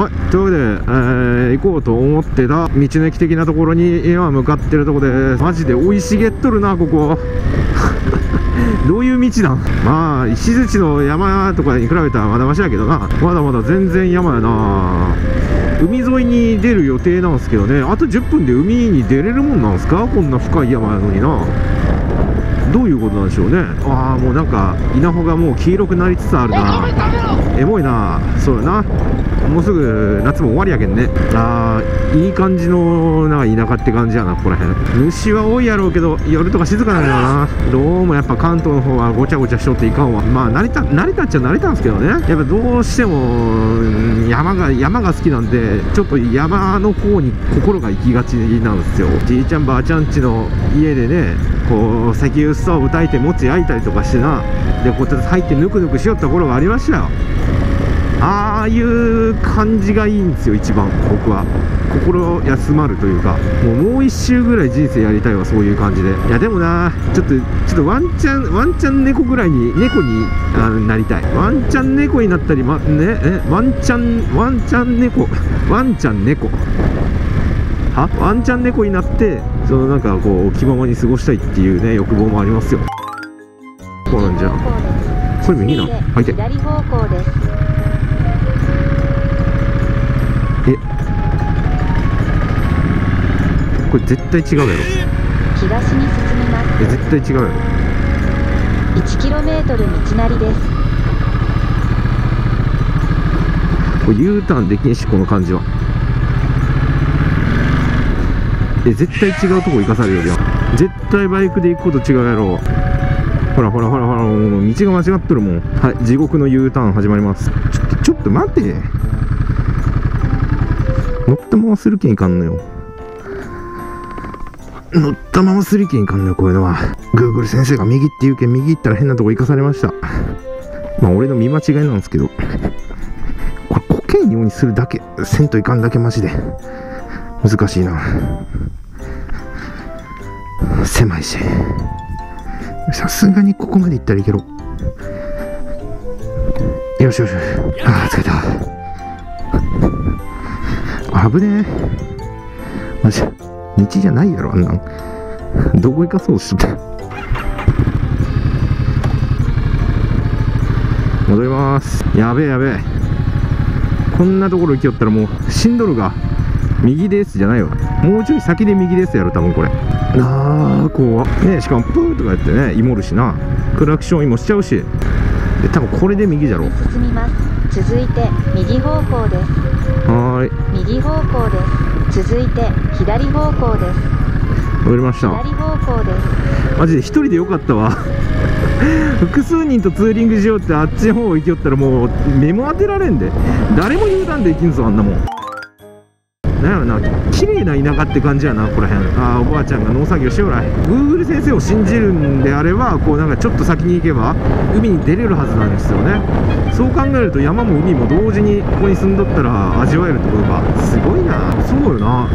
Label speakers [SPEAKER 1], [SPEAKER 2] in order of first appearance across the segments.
[SPEAKER 1] はい。というわけで、えー行こうと思ってた道の駅的なところに今向かってるとこです。マジで生い茂っとるなここ。どういう道なん？まあ石槌の山とかに比べたらまだましだけどな。まだまだ全然山やな。海沿いに出る予定なんですけどね。あと10分で海に出れるもんなんすか？こんな深い山やのにな。どういうことなんでしょうね。ああもうなんか稲穂がもう黄色くなりつつあるな。エモいな。そうやな。もうすぐ夏も終わりやけんね。ああいい感じのなんか田舎って感じやなここら辺。虫は多いやろうけど夜とか静かなんだよな。どうもやっぱ関東の方はごちゃごちゃしとっていかんわ。まあ慣れた慣れたっちゃ慣れたんですけどね。やっぱどうしても山が山が好きなんでちょっと山の方に心が行きがちなんですよ。じいちゃんばあちゃんちの家でねこう石油ストーブ炊いて餅焼いたりとかしてな。でこうやって入ってぬくぬくしよった頃がありましたよ。ああいう感じがいいんですよ一番僕は。心休まるというか。もうもう一周ぐらい人生やりたいわそういう感じで。いやでもなちょっとちょっとワンチャンワンチャン猫ぐらいに猫にあなりたい。ワンチャン猫になったりまねえワンチャンワンチャン猫。ワンチャン猫。は？ワンチャン猫になってそのなんかこう気ままに過ごしたいっていうね欲望もありますよ。こうなんじゃこれ右なのはいて。
[SPEAKER 2] 左方向です。
[SPEAKER 1] え？これ絶対違うやろ。
[SPEAKER 2] 東に進みま
[SPEAKER 1] え絶対違うやろ。
[SPEAKER 2] す 1km 道なりです。
[SPEAKER 1] これ U ターンできんしこの感じはえ絶対違うとこ行かされるよ絶対バイクで行くこと違うやろ。ほらほらほらほらもう道が間違っとるもん。はい地獄の U ターン始まります。ちょっとちょっと待て。乗ったままするけんいかんのよ。乗ったままするけんいかんのよこういうのは。Google 先生が右って言うけん右行ったら変なとこ行かされました。まあ俺の見間違いなんですけど。これこけんようにするだけせんといかんだけマジで。難しいな。狭いし。さすがにここまで行ったらいけろよしよしよし。ああ疲れた。危ねえ。マジ道じゃないやろあんなん。どこ行かそうとして。戻ります。やべえやべえ。こんなところ行きよったらもうしんどるが。右ですじゃないわもうちょい先で右ですやろ多分これ。ああ怖っ。ねしかもプーとかやってねイモるしな。クラクションイモしちゃうし。で多分これで右じゃろ。
[SPEAKER 2] 進みます。続いて右方向です。
[SPEAKER 1] はーい。
[SPEAKER 2] 右方向です。続いて左方向です。
[SPEAKER 1] 戻りました。
[SPEAKER 2] 左方向です。
[SPEAKER 1] マジで一人でよかったわ。複数人とツーリングしようってあっちの方行きよったらもう目も当てられんで。誰も U ターンできんぞあんなもんなんやろな綺麗な田舎って感じやなここら辺。あおばあちゃんが農作業しようらい Google 先生を信じるんであればこうなんかちょっと先に行けば海に出れるはずなんですよね。そう考えると山も海も同時にここに住んどったら味わえるってことか。すごいな。そうよな。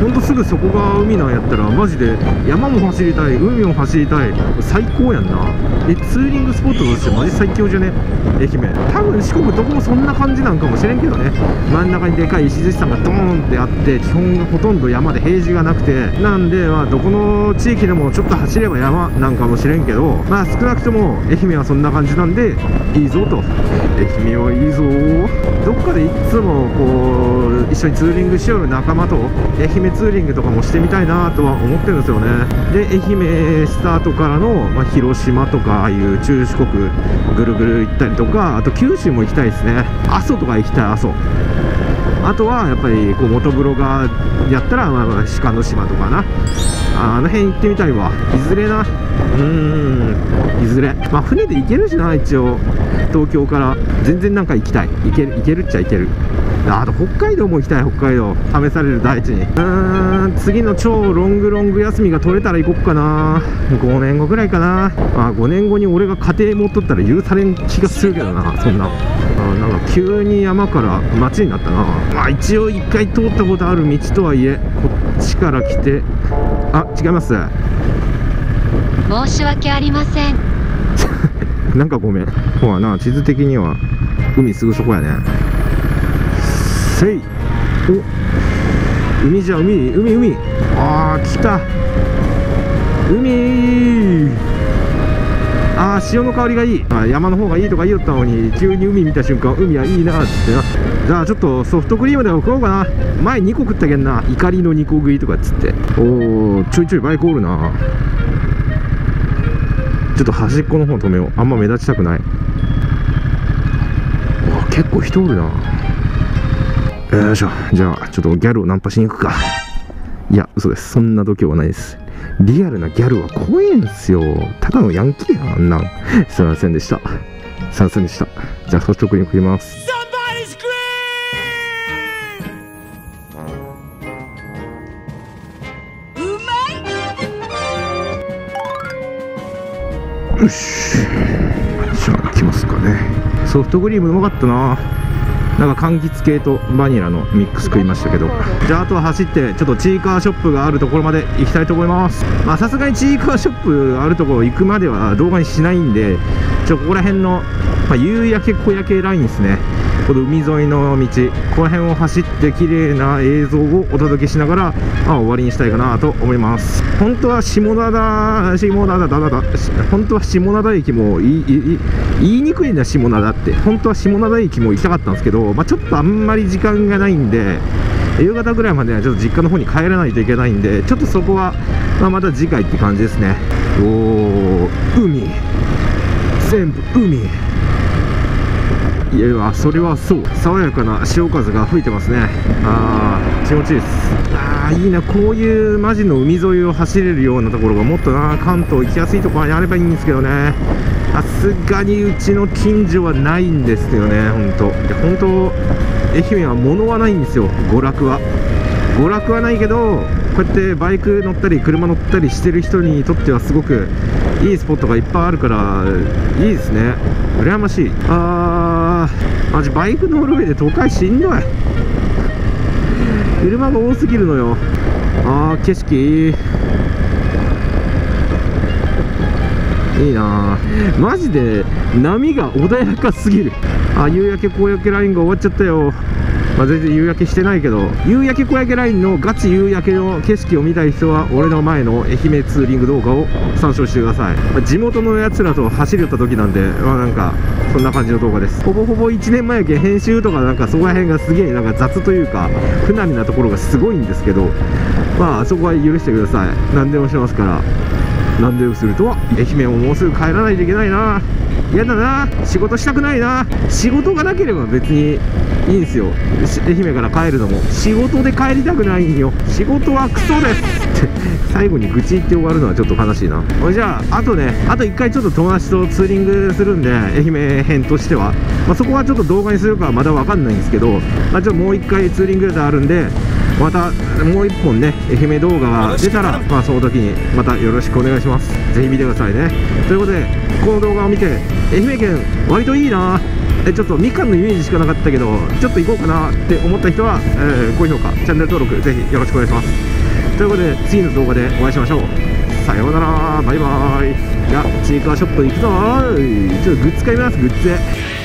[SPEAKER 1] ほんとすぐそこが海なんやったらマジで山も走りたい海も走りたい最高やんな。えツーリングスポットとしてマジ最強じゃね？愛媛。多分四国どこもそんな感じなんかもしれんけどね。真ん中にでかい石鎚山がドーンってあって基本がほとんど山で平地がなくてなんでまあどこの地域でもちょっと走れば山なんかもしれんけどまあ少なくとも愛媛はそんな感じなんでいいぞと。愛媛はいいぞ。どっかでいつもこう一緒にツーリングしよる仲間と愛媛ツーリングとかもしてみたいなとは思ってるんですよね。で愛媛スタートからの、まあ、広島とかああいう中四国ぐるぐる行ったりとかあと九州も行きたいですね。阿蘇とか行きたい阿蘇。あとはやっぱりこう元風呂がやったら、まあ、鹿の島とかな。あの辺行ってみたいわ。いずれな。うーん。いずれ。まあ船で行けるしな一応。東京から。全然なんか行きたい。行ける行けるっちゃ行ける。ああと北海道も行きたい北海道。試される大地に。うーん次の超ロングロング休みが取れたら行こっかな。5年後ぐらいかな。まあ5年後に俺が家庭持っとったら許されん気がするけどなそんな。あなんか急に山から町になったな。まあ一応一回通ったことある道とはいえこっちから来て。あ違います。
[SPEAKER 2] 申し訳ありません。
[SPEAKER 1] なんかごめん。ほらな地図的には海すぐそこやねせい。お。海じゃ海。海海。あー来た。海。あー潮の香りがいい。山の方がいいとか言いよったのに急に海見た瞬間海はいいなっつってな。じゃあちょっとソフトクリームでも食おうかな。前2個食ったけんな。怒りの2個食いとかっつって。おおちょいちょいバイクおるな。ちょっと端っこの方止めよう。あんま目立ちたくない。お結構人おるな。よいしょ。じゃあちょっとギャルをナンパしに行くか。いや嘘です。そんな度胸はないです。リアルなギャルは怖いんすよ。ただのヤンキーやんあんなん。すいませんでした。すいませんでした。じゃあソフトクリーム食いますよし。じゃあ行きますかね。ソフトクリームうまかったななんか柑橘系とバニラのミックス食いましたけど。じゃああとは走ってちょっとチーカーショップがあるところまで行きたいと思います。まあさすがにチーカーショップあるところ行くまでは動画にしないんでちょここら辺の、まあ、夕焼け小焼けラインですね。この海沿いの道。この辺を走って綺麗な映像をお届けしながら、まあ、終わりにしたいかなと思います。本当は下灘下灘だだだ本当は下灘駅も言いにくいんだ下灘って。本当は下灘駅も行きたかったんですけど、まあ、ちょっとあんまり時間がないんで夕方ぐらいまではちょっと実家の方に帰らないといけないんでちょっとそこは、まあ、また次回って感じですね。おお海。全部海。いやそれはそう。爽やかな潮風が吹いてますね。あー気持ちいいです。あーいいな。こういうマジの海沿いを走れるようなところがもっとな関東行きやすいところにあればいいんですけどね。さすがにうちの近所はないんですよね本当。で本当愛媛は物はないんですよ娯楽は。娯楽はないけどこうやってバイク乗ったり車乗ったりしてる人にとってはすごくいいスポットがいっぱいあるからいいですね。羨ましい。あー。マジバイク乗る上で都会しんどい。車が多すぎるのよ。あー景色。いいいいなマジで波が穏やかすぎる。あ夕焼け小焼けラインが終わっちゃったよ。まあ、全然夕焼けしてないけど夕焼け小焼けラインのガチ夕焼けの景色を見たい人は俺の前の愛媛ツーリング動画を参照してください、まあ地元のやつらと走り寄った時なんでまあなんかそんな感じの動画です。ほぼほぼ1年前やけ編集とかなんかそこら辺がすげえなんか雑というか不慣れなところがすごいんですけどまあそこは許してください。何でもしますから何でもするとは愛媛ももうすぐ帰らないといけないな。嫌だな。仕事したくないな。仕事がなければ別にいいんですよ。し愛媛から帰るのも。仕事で帰りたくないんよ。仕事はクソですって。最後に愚痴言って終わるのはちょっと悲しいな。ほいじゃああとね。あと1回ちょっと友達とツーリングするんで愛媛編としては、まあ、そこはちょっと動画にするかはまだ分かんないんですけど、まあ、ちょもう1回ツーリングがあるんでまたもう1本ね愛媛動画が出たらまあその時にまたよろしくお願いします。ぜひ見てくださいね。ということでこの動画を見て愛媛県割といいなえちょっとみかんのイメージしかなかったけどちょっと行こうかなって思った人は、えー高評価チャンネル登録ぜひよろしくお願いします。ということで次の動画でお会いしましょう。さようならバイバーイ。いやチーカーショップ行くぞちょっとグッズ買いますグッズ。